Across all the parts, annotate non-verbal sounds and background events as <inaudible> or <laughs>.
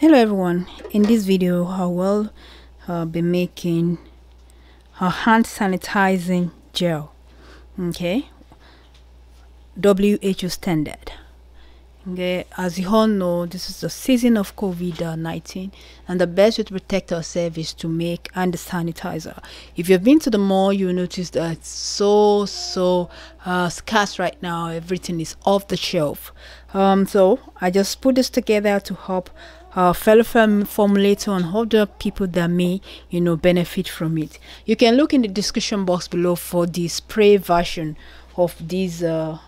hello everyone. In this video i will uh, be making a hand sanitizing gel okay? WHO standard. Okay as you all know this is the season of covid-19 and the best way to protect ourselves is to make hand sanitizer. If you've been to the mall you notice that it's so so uh, scarce right now. Everything is off the shelf. Um, so i just put this together to help uh, fellow form formulator and other people that may you know benefit from it. You can look in the description box below for the spray version of this uh,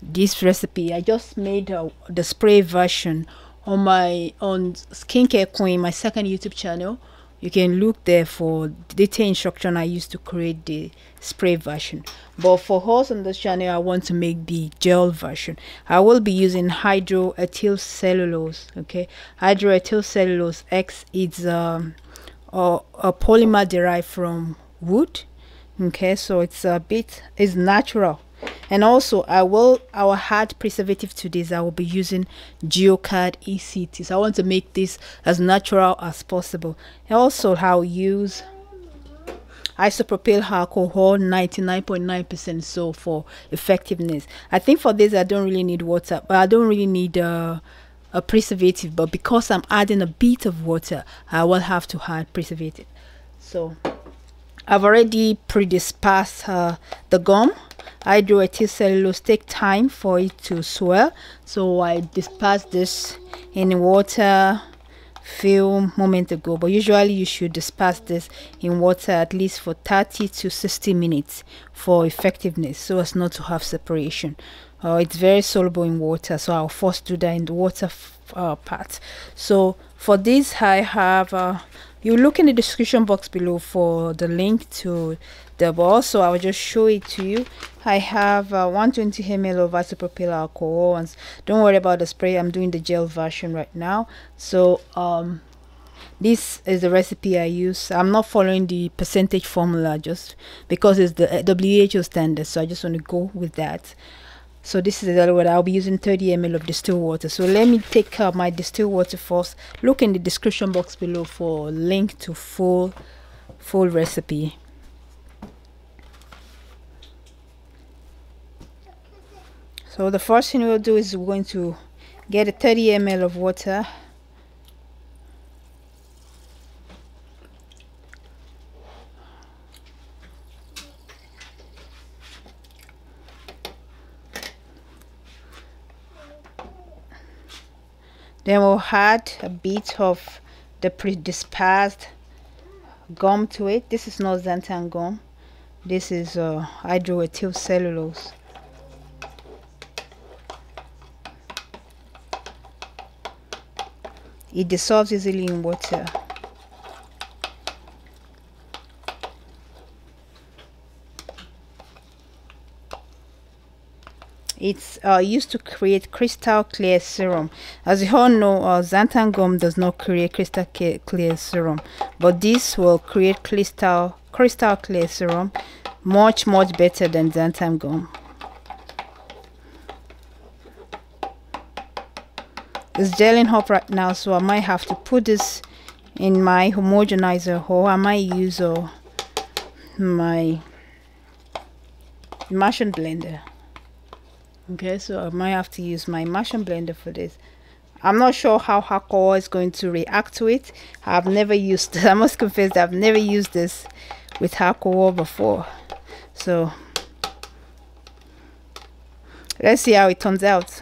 this recipe. I just made uh, the spray version on my on skincare queen my second youtube channel you can look there for the detail instruction. I used to create the spray version. But for us on this channel i want to make the gel version. I will be using hydroethyl cellulose okay? Hydroethyl cellulose x is um a, a polymer derived from wood okay? So it's a bit it's natural and also i will I will add preservative to this i will be using Geogard ECT so i want to make this as natural as possible. And also i'll use isopropyl alcohol 99.9 percent so for effectiveness. I think for this i don't really need water but i don't really need uh, a preservative. But because i'm adding a bit of water i will have to add preservative. So i've already predisposed uh, the gum. Hydroethyl cellulose take time for it to swell. So i disperse this in water few moment ago. But usually you should disperse this in water at least for 30 to 60 minutes for effectiveness so as not to have separation uh, it's very soluble in water so i'll first do that in the water uh, part. So for this i have uh, you look in the description box below for the link to the ball so i'll just show it to you. I have uh, 120 ml of isopropyl alcohol and don't worry about the spray. I'm doing the gel version right now. So um this is the recipe i use. I'm not following the percentage formula just because it's the WHO standard so i just want to go with that so this is the one i'll be using 30 ml of distilled water. So let me take my distilled water first. Look in the description box below for link to full full recipe. So the first thing we'll do is we're going to get a 30 ml of water then we'll add a bit of the predisposed gum to it. This is not xanthan gum. This is uh, hydroethyl cellulose. It dissolves easily in water it's uh, used to create crystal clear serum. As you all know uh, xanthan gum does not create crystal clear serum but this will create crystal crystal clear serum much much better than xanthan gum. It's gelling up right now so I might have to put this in my homogenizer or I might use uh, my immersion blender okay so I might have to use my immersion blender for this. I'm not sure how alcohol is going to react to it. I've never used <laughs> I must confess that I've never used this with alcohol before. So let's see how it turns out.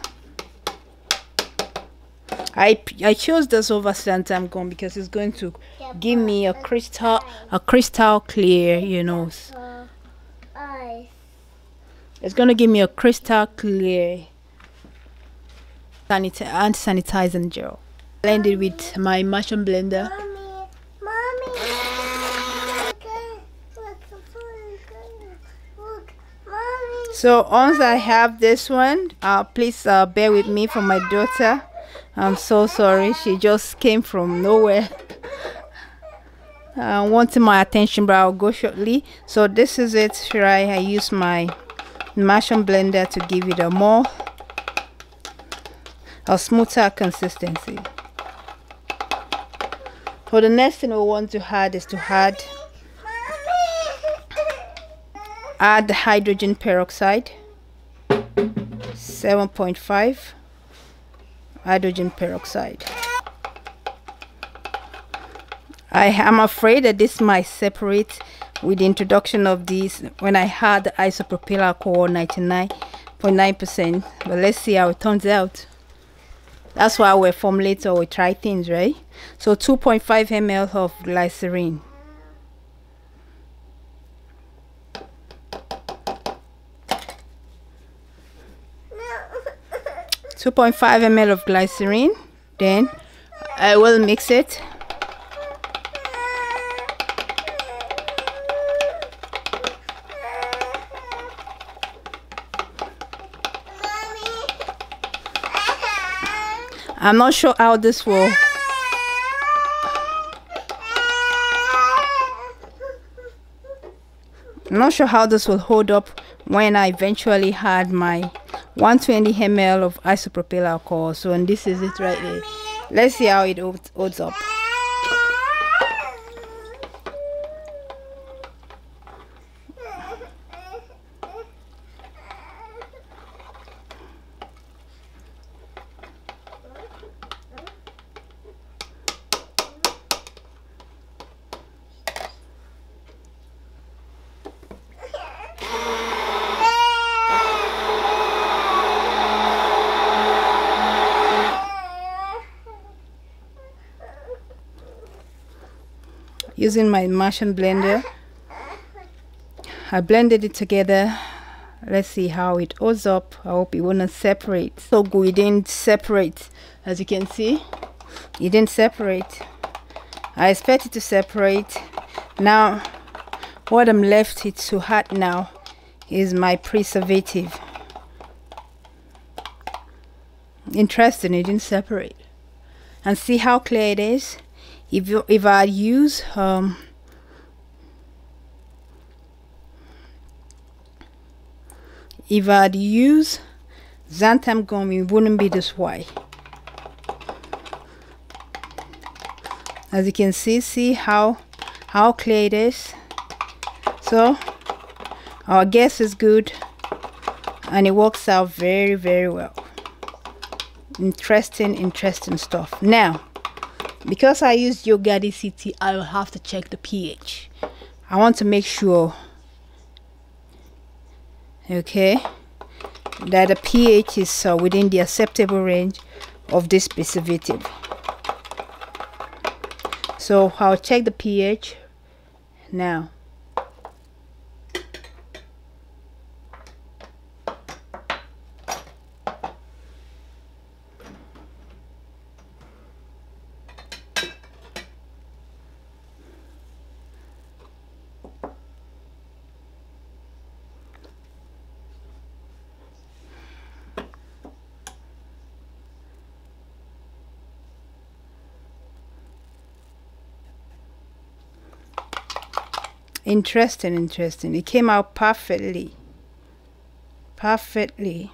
I I chose this over xanthan gum because it's going to give me a crystal a crystal clear, you know. It's going to give me a crystal clear sanit and sanitizing gel. Blend it with my immersion blender. So once I have this one, uh, please uh, bear with me for my daughter. I'm so sorry. She just came from nowhere. Uh, wanting my attention, but I'll go shortly. So this is it. Right, I use my immersion blender to give it a more a smoother consistency. so the next thing we want to add is to add add the hydrogen peroxide 7.5 hydrogen peroxide I am afraid that this might separate with the introduction of this when I had the isopropyl alcohol 99.9% but let's see how it turns out. That's why we're formulator we try things right? So 2.5 ml of glycerin. 2.5 ml of glycerin then uh, I will mix it I'm not sure how this will I'm not sure how this will hold up when I eventually had my 120 ml of isopropyl alcohol. So and this is it right there let's see how it holds up using my immersion blender. I blended it together. Let's see how it holds up. I hope it won't separate. So good it didn't separate as you can see. It didn't separate. I expect it to separate. Now what I'm left it to add now is my preservative. Interesting it didn't separate. And see how clear it is if you if I use um, if I'd use xanthan gum it wouldn't be this white. As you can see see how how clear it is. So our guess is good and it works out very very well. Interesting interesting stuff. Now because I used Geogard ECT I will have to check the pH. I want to make sure okay that the pH is uh, within the acceptable range of this preservative. So I'll check the pH now interesting interesting. It came out perfectly. Perfectly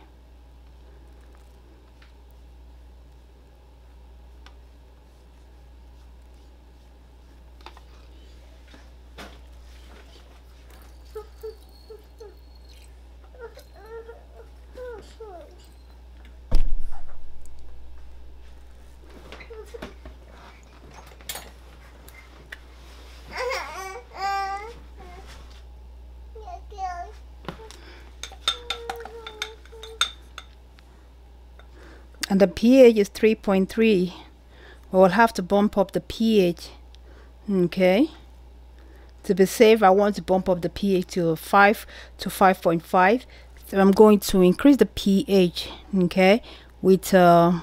and the pH is 3.3 we'll have to bump up the pH okay? To be safe I want to bump up the pH to 5 to 5.5 so I'm going to increase the pH okay with uh,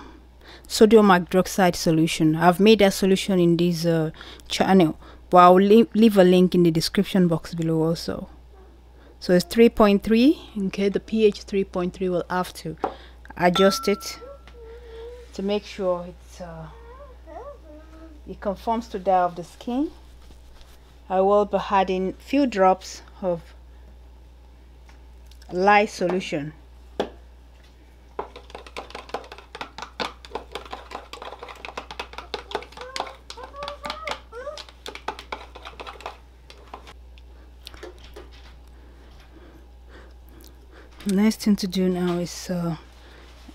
sodium hydroxide solution. I've made that solution in this uh, channel but I'll leave a link in the description box below also so it's 3.3 okay? The pH 3.3 will have to adjust it to make sure it's uh, it conforms to that of the skin. I will be adding few drops of lye solution next thing to do now is uh,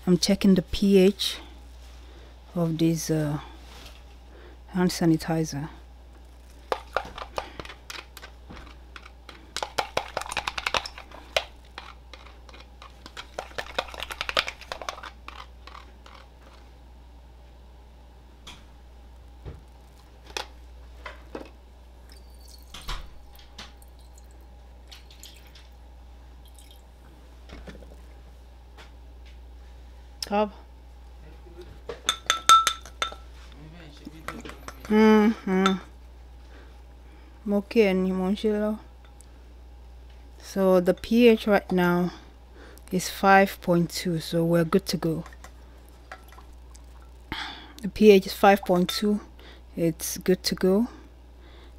I'm checking the pH of this uh, hand sanitizer Káàbọ̀. Mm-hmm. Mo kí ẹ ni mo ń. So the pH right now is 5.2, so we're good to go. The pH is 5.2, it's good to go.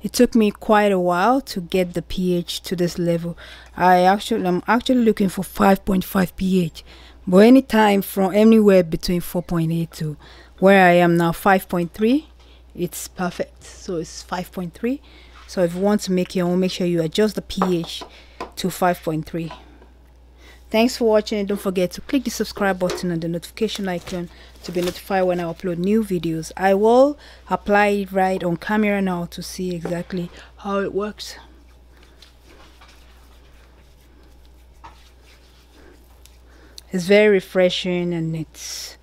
It took me quite a while to get the pH to this level. I actually, I'm actually looking for 5.5 pH, but anytime from anywhere between 4.8 to where I am now 5.3, it's perfect. So it's 5.3. So if you want to make your own, make sure you adjust the pH to 5.3. Thanks for watching and don't forget to click the subscribe button and the notification icon to be notified when I upload new videos. I will apply it right on camera now to see exactly how it works. It's very refreshing and it's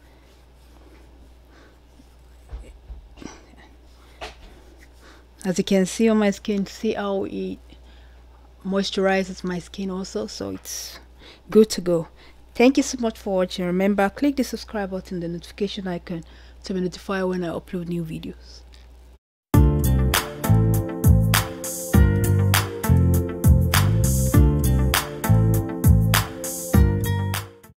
as you can see on my skin see how it moisturizes my skin also so it's good to go. Thank you so much for watching. Remember click the subscribe button the notification icon to be notified when i upload new videos